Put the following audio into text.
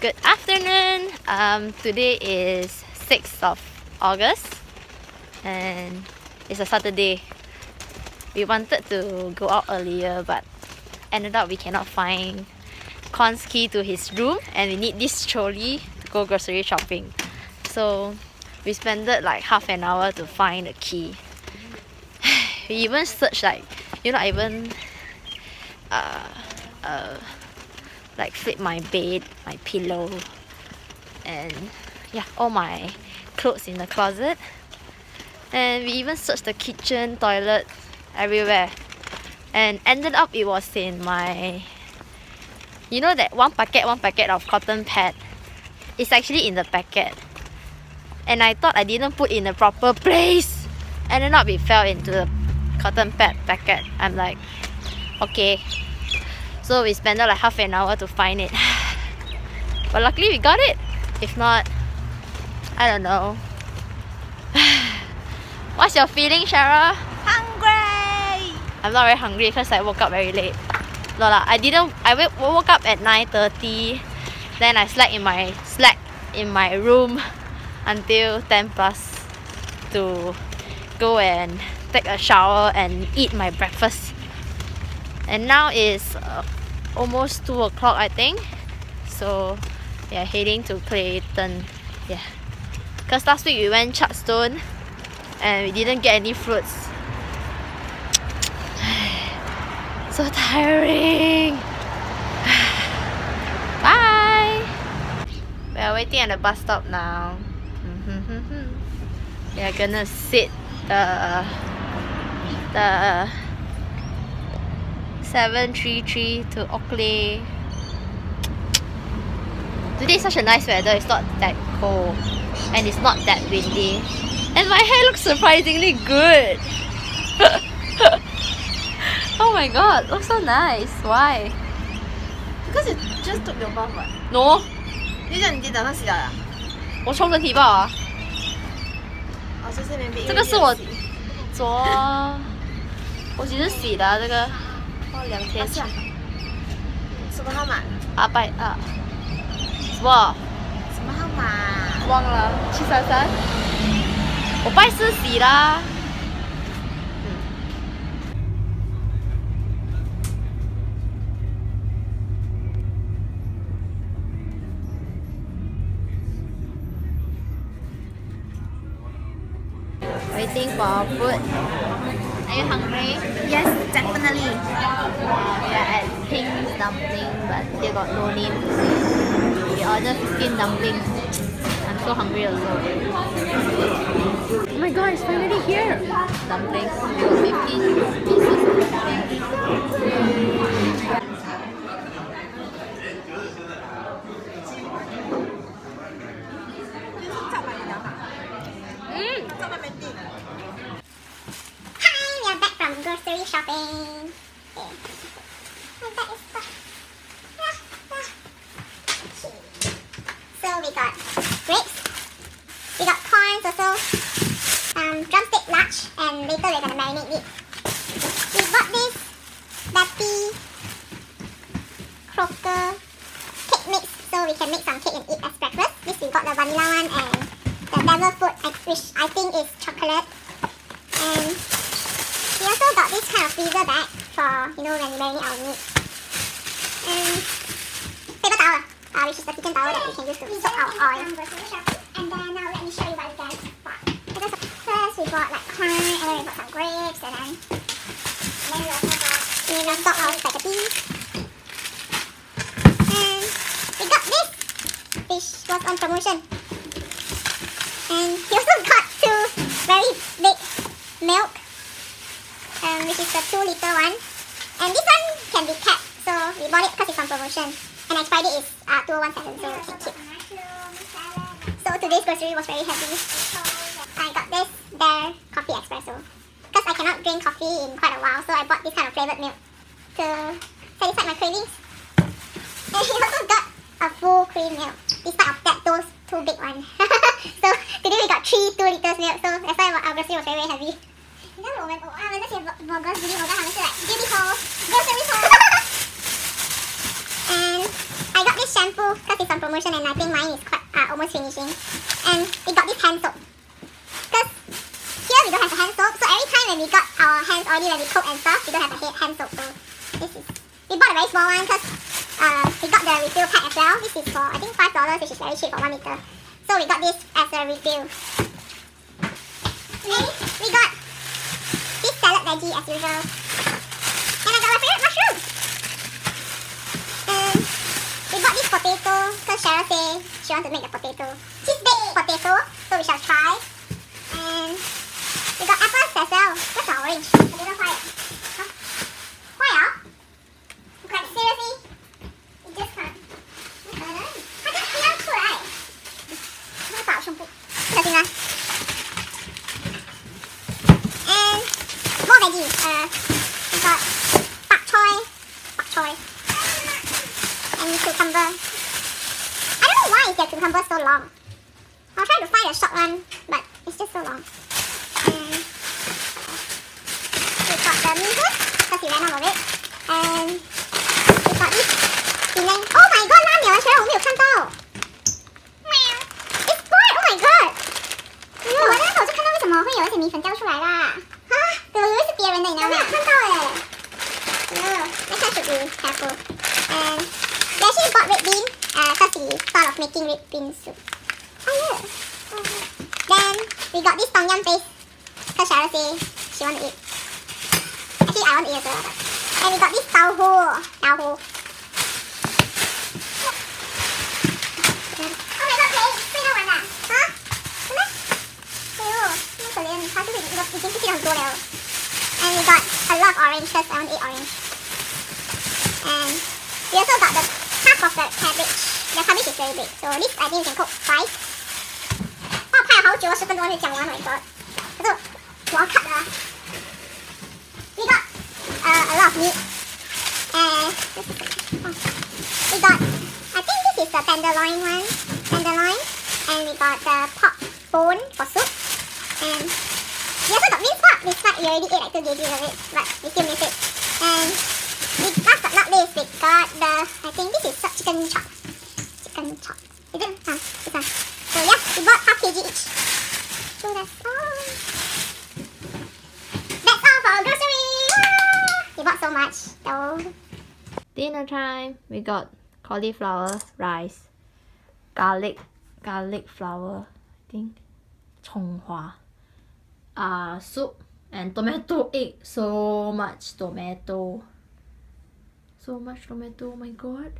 Good afternoon. Um, today is 6th of August and it's a Saturday. We wanted to go out earlier but ended up we cannot find Con's key to his room and we need this trolley to go grocery shopping. So we spent like half an hour to find the key. we even searched like you know I even uh, uh, like flip my bed, my pillow and yeah all my clothes in the closet. And we even searched the kitchen, toilet, everywhere. And ended up it was in my you know that one packet one packet of cotton pad? It's actually in the packet. And I thought I didn't put in the proper place. Ended up it fell into the cotton pad packet. I'm like okay so we spent like half an hour to find it. But luckily we got it. If not I don't know. What's your feeling Shara? Hungry! I'm not very hungry because I woke up very late. No lah I didn't I woke up at 9.30 then I slept in my slept in my room until 10 plus to go and take a shower and eat my breakfast. And now is uh, almost 2 o'clock I think so yeah heading to Clayton yeah because last week we went Chadstone and we didn't get any fruits so tiring. Bye. We are waiting at the bus stop now. Mm-hmm. we are gonna sit the the 733 to Oakleigh. Today's such a nice weather, it's not that cold and it's not that windy. And my hair looks surprisingly good. oh my god, looks so nice. Why? Because it just took your bath, right? No. hair 哦，两天前。什么号码？八百二。什么？什么号码？忘了，七三三。我拜四喜啦。waiting for food. Are you hungry? Yes, definitely. We are at Pink's Dumpling, but they got no name to say. We ordered 15 dumplings. I'm so hungry also. Oh my god, it's finally here! Dumplings. We got 15 pieces of dumplings. grocery shopping. So we got grapes, we got corn also, um, drumstick large, and later we're gonna marinate it. We bought this Betty Crocker cake mix, so we can make some cake and eat as breakfast. This we got the vanilla one and the devil food, which I think is chocolate. And we also got this kind of freezer bag for, you know, when we marinate our meat. And paper towel, uh, which is the kitchen towel that we can use to soak our oil. And then now let me show you what we guys bought. First we bought like corn, and then we bought some grapes, and then, and then we also got, we got our spaghetti. And we got this, which was on promotion. And we also got two very big milk um, which is the 2 litre one. And this one can be kept, so we bought it because it's on promotion. And expired date is uh, 2017, so can keep. So today's grocery was very heavy. I got this Bear Coffee Espresso. Because I cannot drink coffee in quite a while, so I bought this kind of flavoured milk to satisfy my cravings. And we also got a full cream milk, despite of that those two big ones. so today we got three 2 litres milk, so that's why our grocery was very, very heavy. 你看我们我他们那些 vloggers video 我好像是 like beauty haul grocery haul and I got this shampoo because it's on promotion and I think mine is quite uh, almost finishing. And we got this hand soap. Because here we don't have a hand soap, so every time when we got our hands oily when we cook and stuff, we don't have a ha- hand soap. So this is we bought a very small one because uh, we got the refill pack as well. This is for I think five dollars, which is very cheap for one liter. So we got this as a refill. Then we got this salad veggie as usual. And I got my favorite mushroom. And we got this potato because Cheryl say she wants to make the potato. Cheese baked potato, so we shall try. And we got apples as well. My orange? I don't know why. don't know why is their cucumber so long. I'll try to find a short one, but it's just so long. And we got the mint because we ran out of it. And we got this Penang. Oh my god, 拉鸟啊！虽然我没有看到。 Of making red bean soup. Oh yeah. Oh. Then we got this tom yum paste because Cheryl say she want to eat. Actually, I want to eat as well. And we got this tau hu. Tau hu. Big, so this I think we can cook twice. 哇，拍了好久，十分钟还没讲完，my god！可是我要 cut 的啊。We got uh, a lot of meat. And this is it. Oh. we got, I think this is the tenderloin one, tenderloin. And we got the pork bone for soup. And we also got minced pork. Minced pork, we already ate like 2 kg of it, but we still miss it. And we, last but not least, we got the, I think this is chicken chop. Chicken chop. Is it? Ah, this one. So yeah, we bought half kg each. So that's all. That's all for grocery. We bought so much though. Dinner time. We got cauliflower rice, garlic, garlic flour, I think, 葱花, uh, soup and tomato egg. So much tomato. So much tomato. Oh my god.